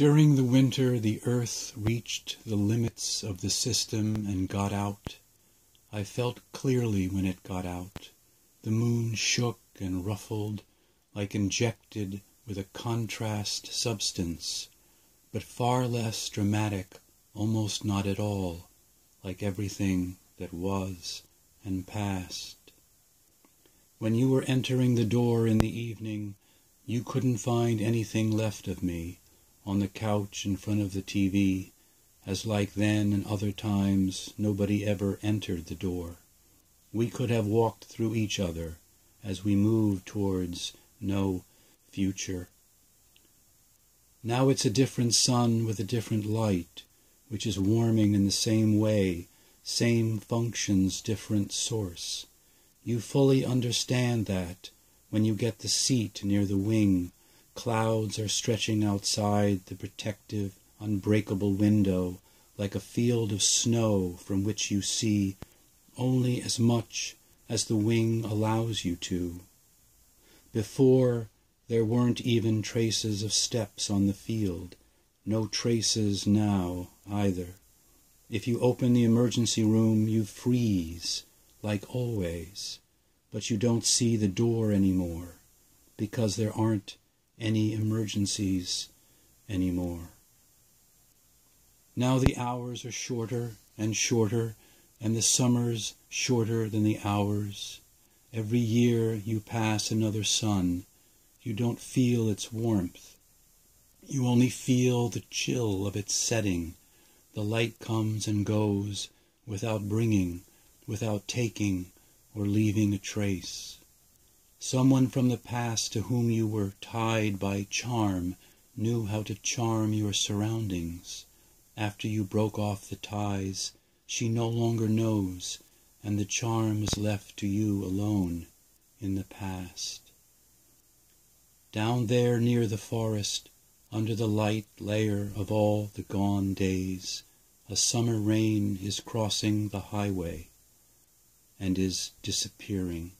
During the winter the earth reached the limits of the system and got out. I felt clearly when it got out. The moon shook and ruffled like injected with a contrast substance, but far less dramatic, almost not at all, like everything that was and passed. When you were entering the door in the evening, you couldn't find anything left of me on the couch in front of the TV, as like then and other times nobody ever entered the door. We could have walked through each other as we moved towards no future. Now it's a different sun with a different light, which is warming in the same way, same functions, different source. You fully understand that when you get the seat near the wing Clouds are stretching outside the protective, unbreakable window like a field of snow from which you see only as much as the wing allows you to. Before, there weren't even traces of steps on the field, no traces now either. If you open the emergency room, you freeze, like always, but you don't see the door anymore because there aren't any emergencies anymore. Now the hours are shorter and shorter, and the summers shorter than the hours. Every year you pass another sun. You don't feel its warmth. You only feel the chill of its setting. The light comes and goes without bringing, without taking, or leaving a trace. Someone from the past to whom you were tied by charm knew how to charm your surroundings. After you broke off the ties, she no longer knows, and the charm is left to you alone in the past. Down there near the forest, under the light layer of all the gone days, a summer rain is crossing the highway and is disappearing.